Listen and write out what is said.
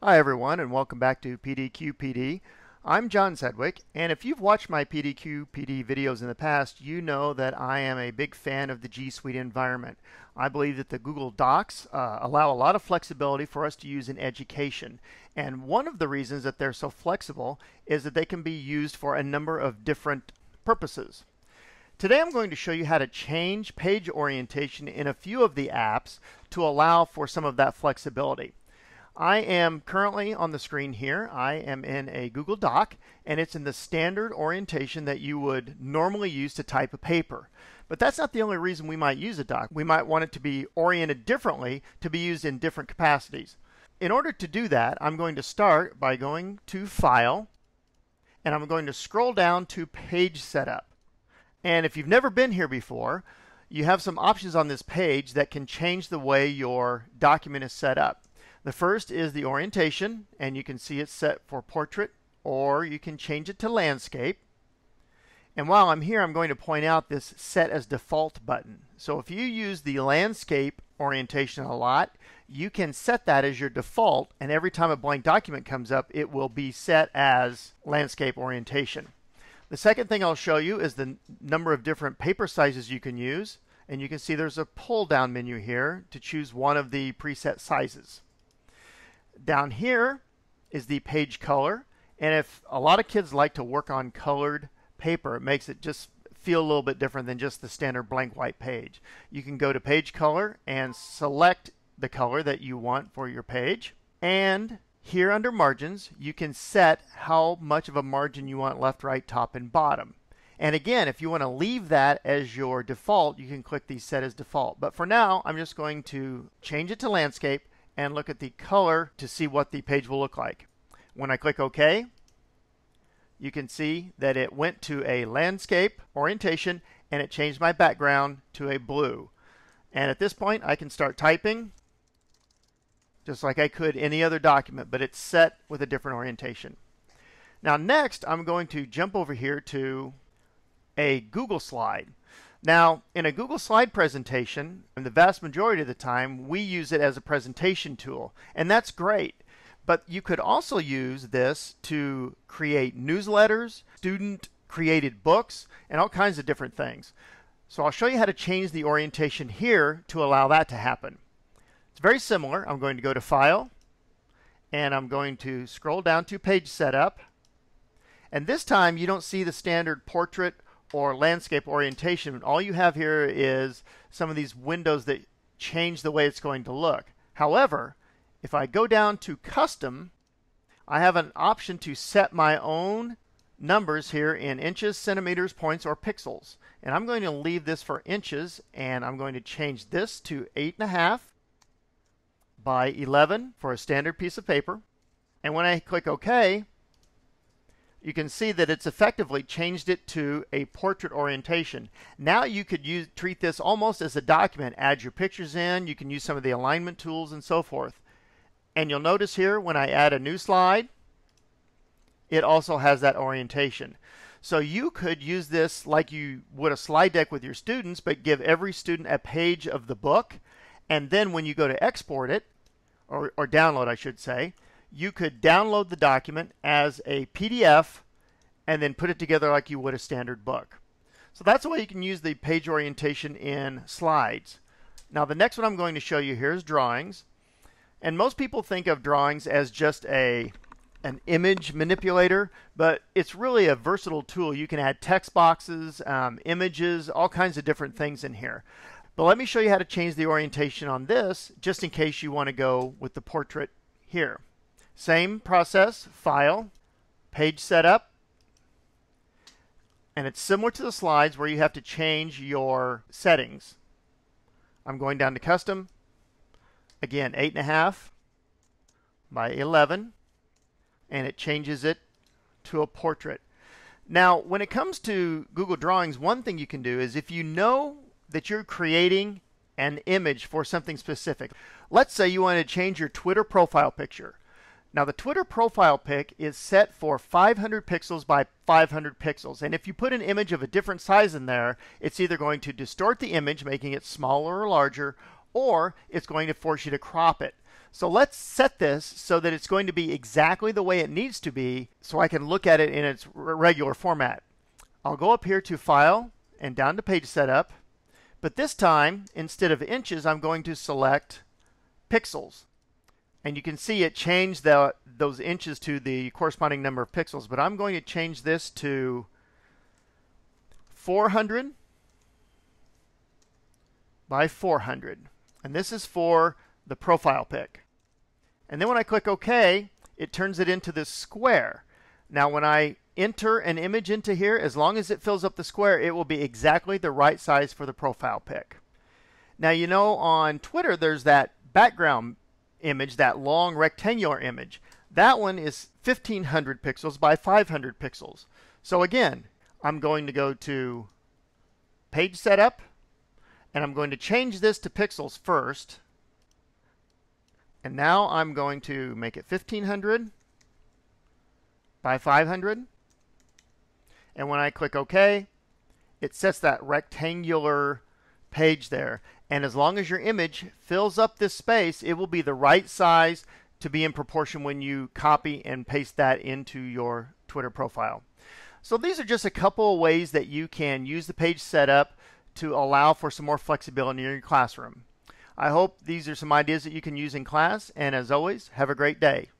Hi everyone and welcome back to PDQ I'm John Sedwick and if you've watched my PDQ videos in the past you know that I am a big fan of the G Suite environment. I believe that the Google Docs uh, allow a lot of flexibility for us to use in education and one of the reasons that they're so flexible is that they can be used for a number of different purposes. Today I'm going to show you how to change page orientation in a few of the apps to allow for some of that flexibility. I am currently on the screen here. I am in a Google Doc and it's in the standard orientation that you would normally use to type a paper. But that's not the only reason we might use a doc. We might want it to be oriented differently to be used in different capacities. In order to do that, I'm going to start by going to File and I'm going to scroll down to Page Setup. And if you've never been here before, you have some options on this page that can change the way your document is set up. The first is the orientation, and you can see it's set for portrait, or you can change it to landscape. And while I'm here, I'm going to point out this set as default button. So if you use the landscape orientation a lot, you can set that as your default, and every time a blank document comes up, it will be set as landscape orientation. The second thing I'll show you is the number of different paper sizes you can use. And you can see there's a pull down menu here to choose one of the preset sizes. Down here is the page color. And if a lot of kids like to work on colored paper, it makes it just feel a little bit different than just the standard blank white page. You can go to page color and select the color that you want for your page. And here under margins, you can set how much of a margin you want left, right, top, and bottom. And again, if you want to leave that as your default, you can click the set as default. But for now, I'm just going to change it to landscape and look at the color to see what the page will look like. When I click OK, you can see that it went to a landscape orientation and it changed my background to a blue. And at this point, I can start typing just like I could any other document, but it's set with a different orientation. Now next, I'm going to jump over here to a Google slide. Now, in a Google Slide presentation, and the vast majority of the time, we use it as a presentation tool, and that's great. But you could also use this to create newsletters, student created books, and all kinds of different things. So I'll show you how to change the orientation here to allow that to happen. It's very similar. I'm going to go to File, and I'm going to scroll down to Page Setup. And this time you don't see the standard portrait or landscape orientation, all you have here is some of these windows that change the way it's going to look. However, if I go down to custom, I have an option to set my own numbers here in inches, centimeters, points, or pixels. And I'm going to leave this for inches, and I'm going to change this to 8.5 by 11 for a standard piece of paper. And when I click OK, you can see that it's effectively changed it to a portrait orientation. Now you could use, treat this almost as a document, add your pictures in, you can use some of the alignment tools and so forth. And you'll notice here when I add a new slide, it also has that orientation. So you could use this like you would a slide deck with your students, but give every student a page of the book. And then when you go to export it, or, or download I should say, you could download the document as a PDF and then put it together like you would a standard book. So that's the way you can use the page orientation in slides. Now the next one I'm going to show you here is drawings. And most people think of drawings as just a an image manipulator, but it's really a versatile tool. You can add text boxes, um, images, all kinds of different things in here. But let me show you how to change the orientation on this, just in case you want to go with the portrait here. Same process, file, page setup, and it's similar to the slides where you have to change your settings. I'm going down to custom, again 8.5 by 11, and it changes it to a portrait. Now, when it comes to Google Drawings, one thing you can do is if you know that you're creating an image for something specific, let's say you want to change your Twitter profile picture. Now the Twitter profile pic is set for 500 pixels by 500 pixels. And if you put an image of a different size in there, it's either going to distort the image, making it smaller or larger, or it's going to force you to crop it. So let's set this so that it's going to be exactly the way it needs to be so I can look at it in its regular format. I'll go up here to File and down to Page Setup. But this time, instead of inches, I'm going to select pixels. And you can see it changed the, those inches to the corresponding number of pixels. But I'm going to change this to 400 by 400. And this is for the profile pic. And then when I click OK, it turns it into this square. Now when I enter an image into here, as long as it fills up the square, it will be exactly the right size for the profile pic. Now you know on Twitter there's that background image, that long rectangular image. That one is 1500 pixels by 500 pixels. So again, I'm going to go to page setup and I'm going to change this to pixels first. And now I'm going to make it 1500 by 500. And when I click OK, it sets that rectangular page there. And as long as your image fills up this space, it will be the right size to be in proportion when you copy and paste that into your Twitter profile. So these are just a couple of ways that you can use the page setup to allow for some more flexibility in your classroom. I hope these are some ideas that you can use in class, and as always, have a great day.